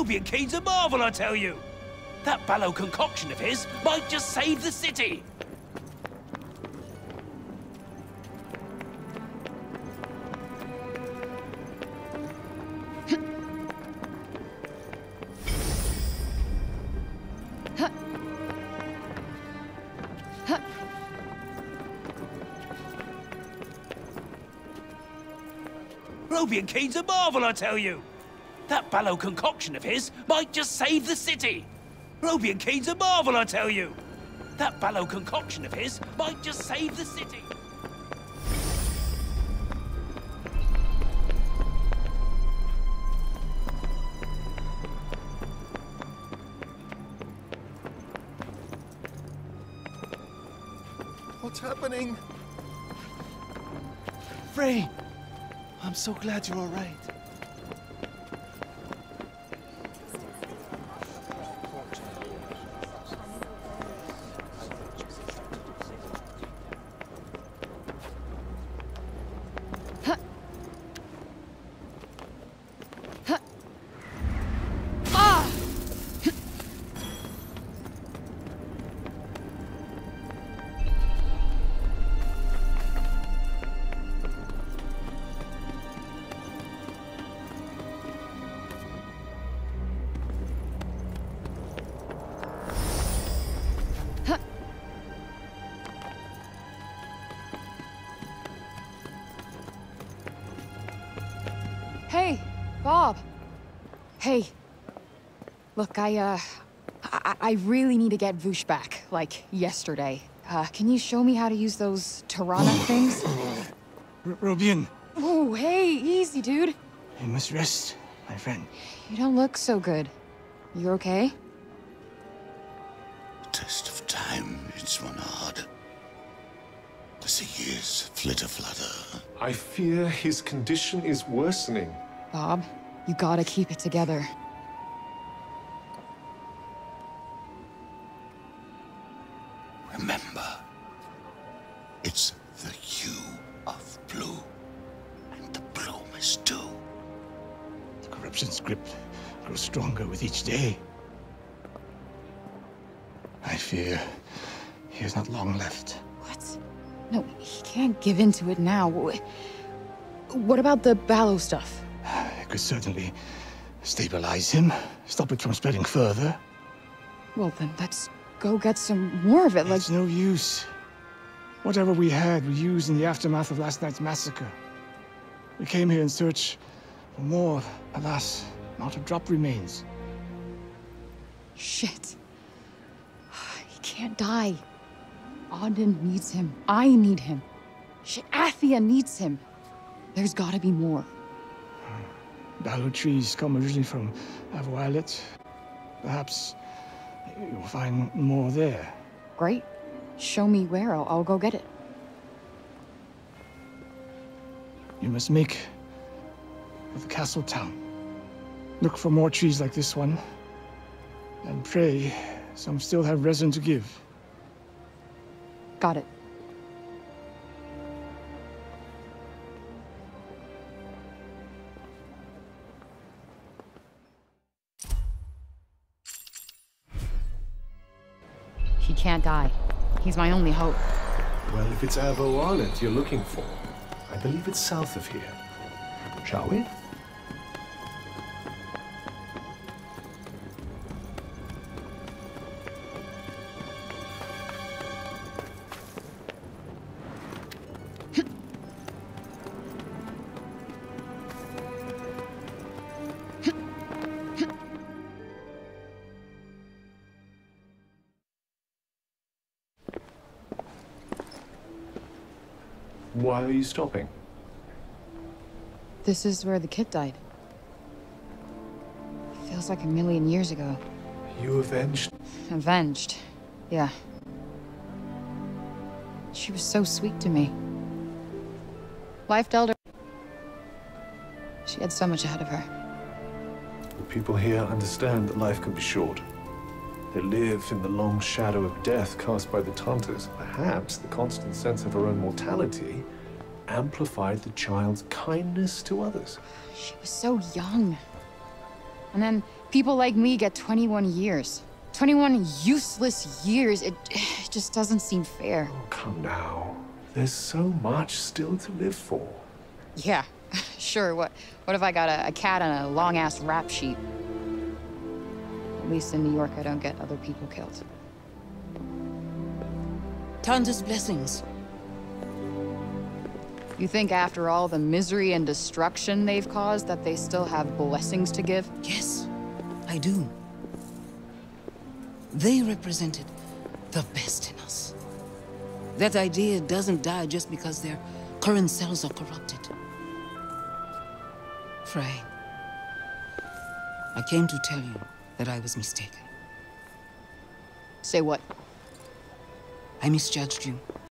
Robian Keen's a marvel, I tell you! That Ballo concoction of his might just save the city! Robian Keen's a marvel, I tell you! That Ballo concoction of his might just save the city! Robian Keen's a marvel, I tell you! That Ballo concoction of his might just save the city! What's happening? Frey! I'm so glad you're all Hey. Look, I, uh... I, I really need to get Voosh back, like, yesterday. Uh, can you show me how to use those Tirana things? R Robian, Oh, hey, easy, dude. you must rest, my friend. You don't look so good. You okay? The Test of time, it's run hard. As the years flitter flutter. I fear his condition is worsening. Bob, you gotta keep it together. Remember, it's the hue of blue, and the bloom is due. The corruption's grip grows stronger with each day. I fear he has not long left. What? No, he can't give in to it now. What about the Ballo stuff? Could certainly stabilize him, stop it from spreading further. Well, then let's go get some more of it, like... It's no use. Whatever we had, we used in the aftermath of last night's massacre. We came here in search for more. Alas, not a drop remains. Shit. He can't die. Auden needs him. I need him. Shit, Athia needs him. There's gotta be more. Ballow trees come originally from Avoalet. Perhaps you'll find more there. Great. Show me where. I'll, I'll go get it. You must make for the castle town. Look for more trees like this one. And pray some still have resin to give. Got it. He can't die. He's my only hope. Well, if it's Island you're looking for, I believe it's south of here. Shall we? Why are you stopping? This is where the kid died. Feels like a million years ago. You avenged. Avenged. Yeah. She was so sweet to me. Life dealt her. She had so much ahead of her. The people here understand that life can be short. They live in the long shadow of death cast by the Tantas. Perhaps the constant sense of her own mortality amplified the child's kindness to others. She was so young. And then people like me get 21 years. 21 useless years. It, it just doesn't seem fair. Oh, come now. There's so much still to live for. Yeah, sure. What what if I got a, a cat and a long ass rap sheet? At least in New York, I don't get other people killed. Tanta's blessings. You think after all the misery and destruction they've caused that they still have blessings to give? Yes, I do. They represented the best in us. That idea doesn't die just because their current cells are corrupted. Frey, I came to tell you that I was mistaken. Say what? I misjudged you.